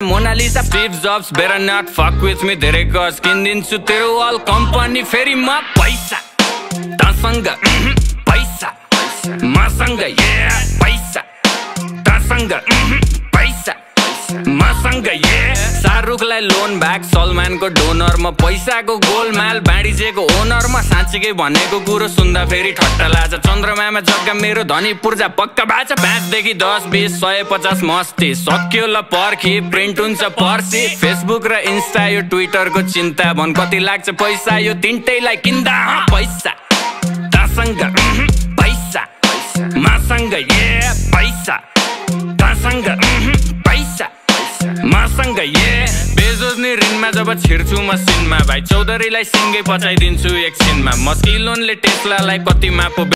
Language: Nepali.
Mona Lisa Steve Jobs better not fuck with me धेरै गज किनिदिन्छु तेरो वाल कम्पनी फेरि म पैसा तसँग पैसा मसँग पैसा तसँग मसँग ए शाहरुखलाई लोन ब्याक सलमानको डोनर म पैसाको गोलमाल बाँडिजेको ओनर म साँच्चीकै भनेको कुरो सुन्दा फेरि ठट्टा लाज चन्द्रमामा जग्गा मेरो धनी पूर्जा पक्का बाचा पाँचदेखि दस बिस सय पचास मस्ती। सक्यो ल पर्खी प्रिन्ट हुन्छ पर्सी। फेसबुक र इन्स्टा यो ट्विटरको चिन्ता भन कति लाग्छ पैसा? यो तिनटैलाई किन्दा पैसा। तसँग पैसा। मसँग ए पैसा तसँग ऋणमा जब छिर्छु म सिनमा भाइ चौधरीलाई सिङ्गै पचाइदिन्छु एकछिनमा। मस्किलोनले टेस्लालाई कति मापो